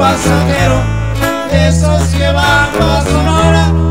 pasajero, de esos que van a Sonora.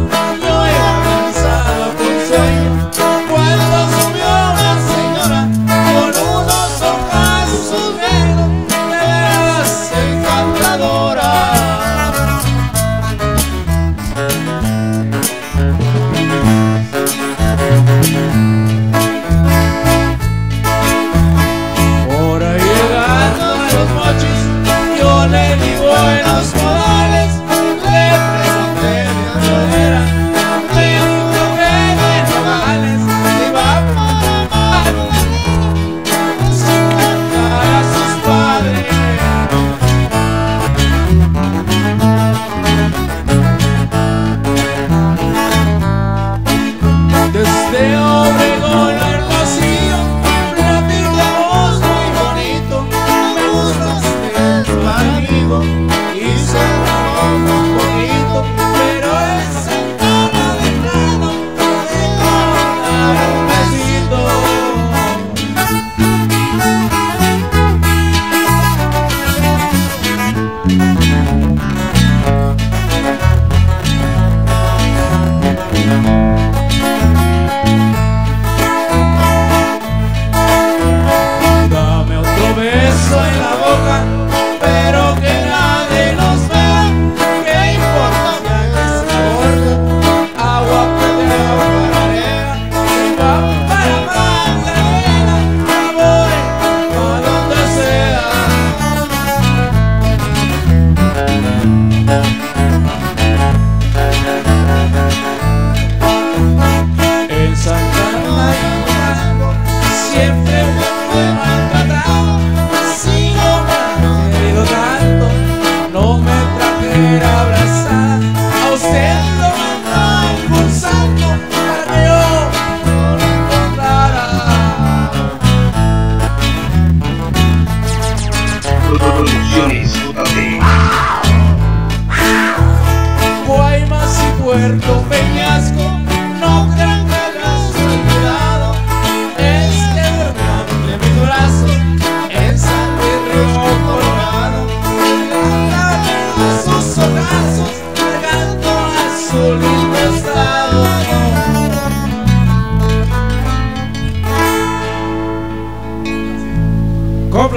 Que siempre me he maltratado, sigo mal querido tanto, no me trajera abrazar, a usted lo manda algún santo, para no lo encontrará. Producciones Guaymas y Puerto Peñasco.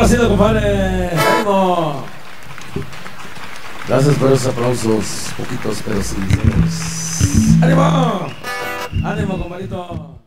complacido, compadre. ¡Ánimo! Gracias por esos aplausos, poquitos pero sinceros. ¡Ánimo! ¡Ánimo, compadrito!